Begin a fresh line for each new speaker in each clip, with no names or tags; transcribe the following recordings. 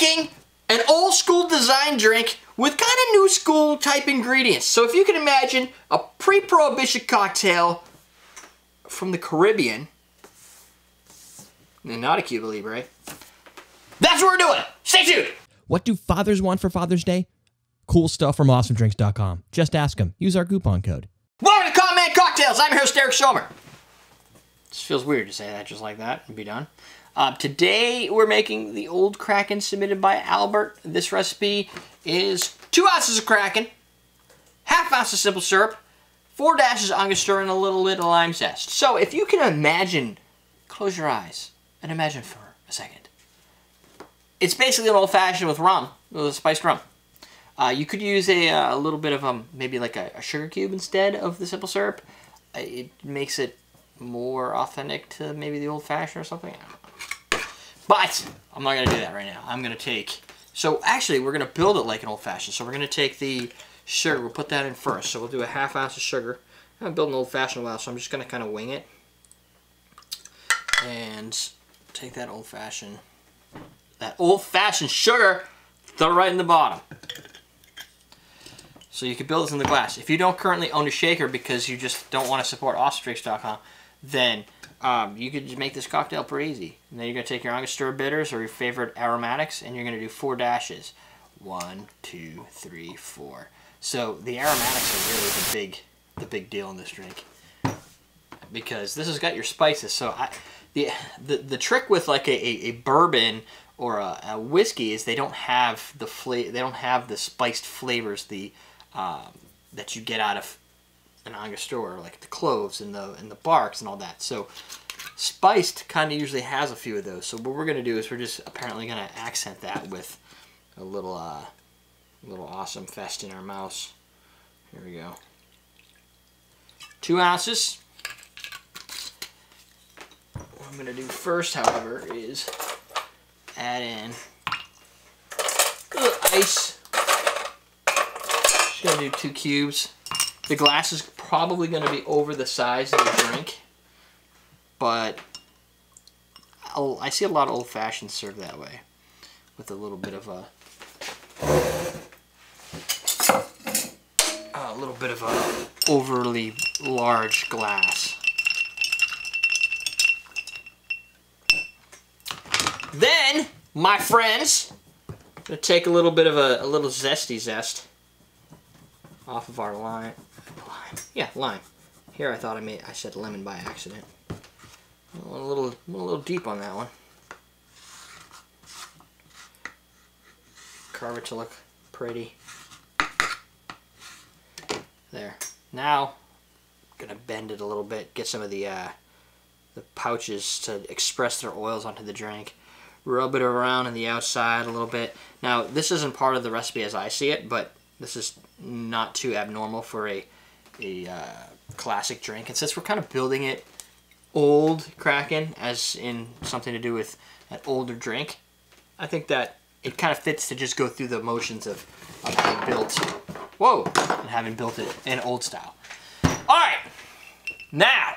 making an old school design drink with kind of new school type ingredients. So if you can imagine a pre-prohibition cocktail from the Caribbean, and not a Cuba Libre, that's what we're doing. Stay tuned.
What do fathers want for Father's Day? Cool stuff from awesomedrinks.com. Just ask them. Use our coupon code.
Welcome to Common Man Cocktails. I'm your host, Derrick Schommer. This feels weird to say that just like that and be done. Uh, today we're making the Old Kraken submitted by Albert. This recipe is two ounces of Kraken, half ounce of simple syrup, four dashes of Angostura, and a little bit of lime zest. So if you can imagine, close your eyes and imagine for a second. It's basically an old fashioned with rum, with a spiced rum. Uh, you could use a, a, little bit of um, maybe like a, a sugar cube instead of the simple syrup. Uh, it makes it more authentic to maybe the old fashioned or something. But I'm not gonna do that right now. I'm gonna take, so actually we're gonna build it like an old fashioned. So we're gonna take the sugar, we'll put that in first. So we'll do a half ounce of sugar. I'm building an old fashioned well, so I'm just gonna kind of wing it. And take that old fashioned, that old fashioned sugar, throw it right in the bottom. So you can build this in the glass. If you don't currently own a shaker because you just don't want to support AwesomeDrinks.com, then um, you could just make this cocktail pretty easy. And then you're going to take your Angostura bitters or your favorite aromatics and you're going to do four dashes. One, two, three, four. So the aromatics are really the big, the big deal in this drink. Because this has got your spices. So I, the, the, the trick with like a, a, a bourbon or a, a, whiskey is they don't have the fla they don't have the spiced flavors the um, that you get out of an Angostura, like the cloves and the and the barks and all that. So spiced kind of usually has a few of those. So what we're gonna do is we're just apparently gonna accent that with a little uh, little awesome fest in our mouse. Here we go. Two ounces. What I'm gonna do first, however, is add in a little ice. Just gonna do two cubes. The glass is probably going to be over the size of the drink, but I'll, i see a lot of old-fashioned served that way, with a little bit of a, a little bit of a overly large glass. Then, my friends, I'm gonna take a little bit of a, a little zesty zest off of our lime. Lime. Yeah, lime. Here I thought I made I said lemon by accident. A little a little deep on that one. Carve it to look pretty. There. Now gonna bend it a little bit, get some of the uh, the pouches to express their oils onto the drink. Rub it around on the outside a little bit. Now this isn't part of the recipe as I see it, but this is not too abnormal for a, a uh, classic drink. And since we're kind of building it old Kraken, as in something to do with an older drink, I think that it kind of fits to just go through the motions of, of having built, whoa, and having built it in old style. All right, now,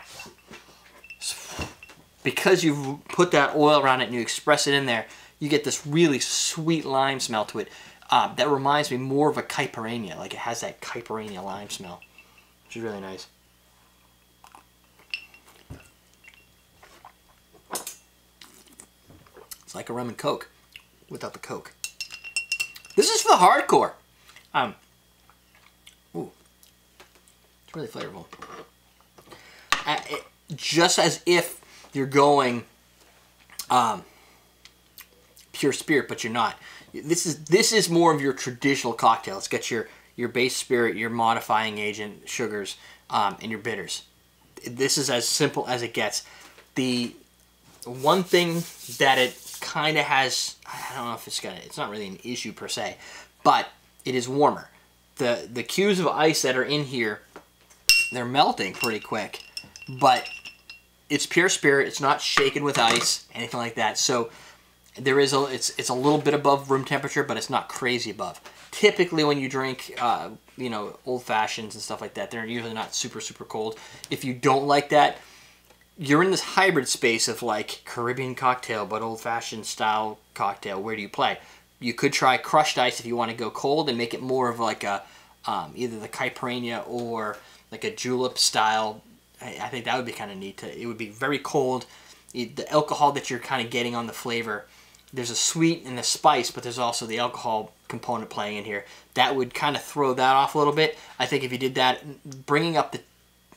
because you've put that oil around it and you express it in there, you get this really sweet lime smell to it. Um, that reminds me more of a caipirinha. Like it has that caipirinha lime smell, which is really nice. It's like a rum and coke without the coke. This is for the hardcore. Um, ooh, it's really flavorful. Uh, it, just as if you're going um, pure spirit, but you're not. This is this is more of your traditional cocktail. It's got your your base spirit, your modifying agent, sugars, um, and your bitters. This is as simple as it gets. The one thing that it kind of has, I don't know if it's gonna, it's not really an issue per se, but it is warmer. The the cubes of ice that are in here, they're melting pretty quick, but it's pure spirit. It's not shaken with ice, anything like that. So there is a it's it's a little bit above room temperature, but it's not crazy above. Typically, when you drink, uh, you know, old fashions and stuff like that, they're usually not super super cold. If you don't like that, you're in this hybrid space of like Caribbean cocktail, but old fashioned style cocktail. Where do you play? You could try crushed ice if you want to go cold and make it more of like a um, either the caipirinha or like a julep style. I, I think that would be kind of neat. To, it would be very cold. It- the alcohol that you're kind of getting on the flavor, there's a sweet and a spice, but there's also the alcohol component playing in here. That would kind of throw that off a little bit. I think if you did that, bringing up the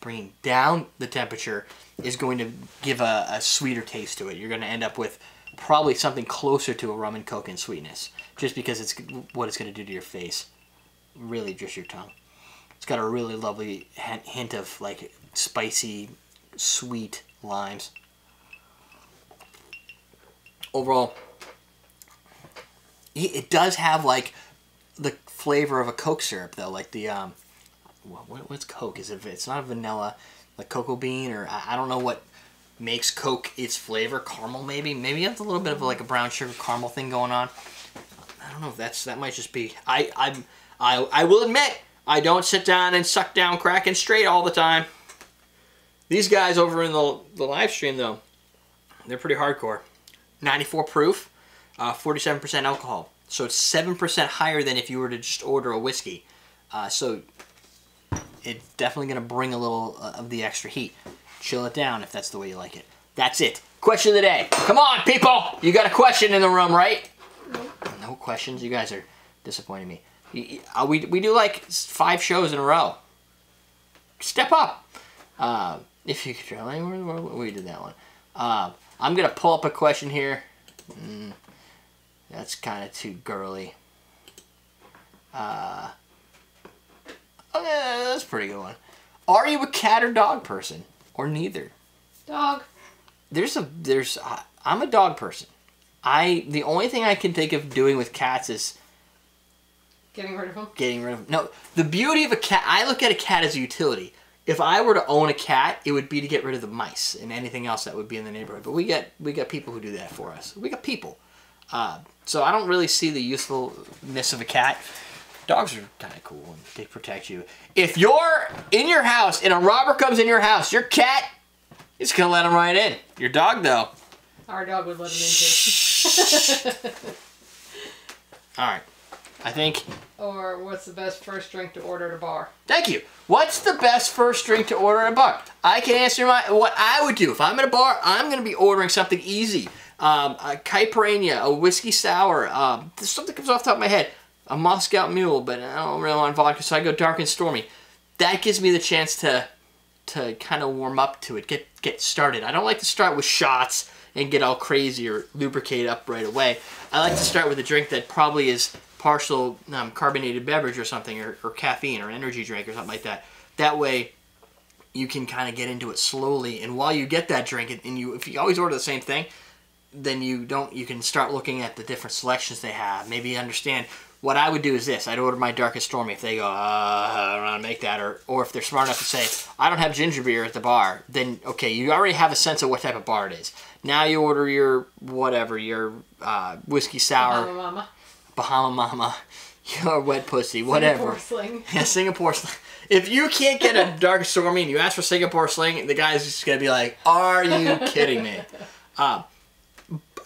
bringing down the temperature is going to give a, a sweeter taste to it. You're going to end up with probably something closer to a rum and coke in sweetness, just because it's what it's going to do to your face. Really, just your tongue. It's got a really lovely hint of like spicy, sweet limes. Overall, it does have like the flavor of a Coke syrup though, like the um, what, what- what's Coke? Is it? It's not vanilla, like cocoa bean, or I, I don't know what makes Coke its flavor. Caramel maybe. Maybe it's a little bit of like a brown sugar caramel thing going on. I don't know if that's that might just be. I I'm I I will admit I don't sit down and suck down Kraken straight all the time. These guys over in the the live stream though, they're pretty hardcore. 94 proof, uh, 47% alcohol. So it's 7% higher than if you were to just order a whiskey. Uh, so it's definitely going to bring a little uh, of the extra heat. Chill it down if that's the way you like it. That's it. Question of the day. Come on, people! You got a question in the room, right? No questions? You guys are disappointing me. Uh, we, we do like five shows in a row. Step up. Uh, if you could try, where, where, where we did that one. Uh, I'm gonna pull up a question here. Mm, that's kind of too girly. Uh, okay, that's a pretty good one. Are you a cat or dog person, or neither?
Dog.
There's a there's I- I'm a dog person. I the only thing I can think of doing with cats is
Getting rid of them.
getting rid of them. no the beauty of a cat i look at a cat as a utility if i were to own a cat it would be to get rid of the mice and anything else that would be in the neighborhood but we got we got people who do that for us we got people uh, so i don't really see the usefulness of a cat dogs are kind of cool and they protect you if you're in your house and a robber comes in your house your cat is gonna let him right in your dog though
Our dog would let him into.
all right i think
or what's the best first drink to order at a bar?
Thank you. What's the best first drink to order at a bar? I can answer my what I would do if I'm at a bar. I'm gonna be ordering something easy. Um, a caipirinha, a whiskey sour. Um, something comes off the top of my head. A Moscow Mule, but I don't really want vodka, so I go dark and stormy. That gives me the chance to to kind of warm up to it, get get started. I don't like to start with shots and get all crazy or lubricate up right away. I like to start with a drink that probably is partial um, carbonated beverage or something, or, or caffeine or energy drink or something like that. That way, you can kind of get into it slowly. And while you get that drink, and you if you always order the same thing, then you don't you can start looking at the different selections they have. Maybe understand what I would do is this: I'd order my darkest stormy if they go, uh, I don't know how to make that, or or if they're smart enough to say, I don't have ginger beer at the bar, then okay, you already have a sense of what type of bar it is. Now you order your whatever, your uh, whiskey sour,
Bahama mama.
Bahama Mama, your wet pussy, whatever.
Singapore sling.
Yeah, Singapore sling. If you can't get a dark stormy and you ask for Singapore sling, the guy's just gonna be like, "Are you kidding me?" Uh,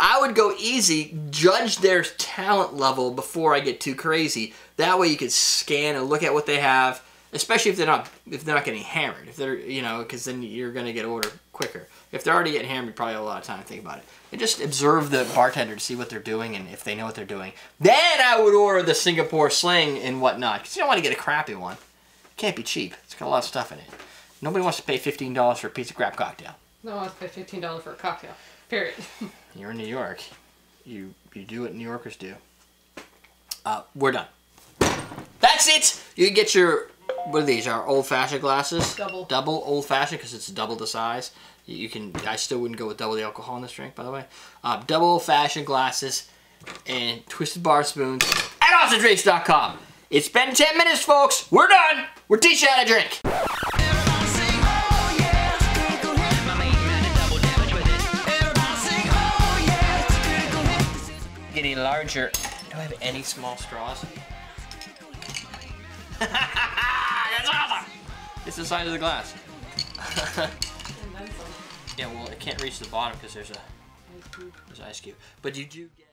I would go easy, judge their talent level before I get too crazy. That way, you could scan and look at what they have, especially if they're not if they're not getting hammered. If they're you know, because then you're gonna get order quicker. If they're already getting hammered, probably a lot of time to think about it. And just observe the bartender to see what they're doing and if they know what they're doing. Then I would order the Singapore sling and whatnot, because you don't want to get a crappy one. It can't be cheap. It's got a lot of stuff in it. Nobody wants to pay fifteen dollars for a pizza crap cocktail.
No one wants to pay fifteen dollars for a cocktail. Period.
You're in New York. You you do what New Yorkers do. Uh, we're done. That's it. You can get your what are these? Our old fashioned glasses.
Double.
Double old fashioned because it's double the size. You can. I still wouldn't go with double the alcohol in this drink, by the way. Uh, double old fashioned glasses and twisted bar spoons at AwesomeDrinks.com. It's been 10 minutes, folks. We're done. We're teaching you how to drink. Larger. Do I have any small straws? That's awesome! It's the size of the glass. Yeah, well, it can't reach the bottom because there's a there's ice cube. But you do get.